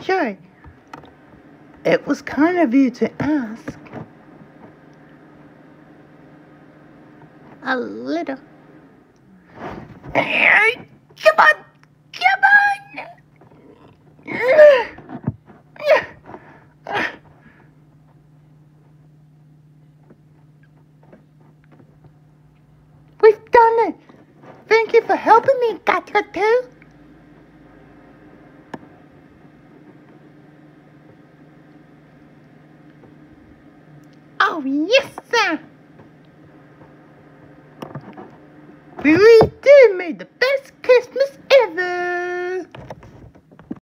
Sure. It was kind of you to ask. A little. Come on! Come on! We've done it! Thank you for helping me, Cockatoo! Oh, yes, sir. We really did make the best Christmas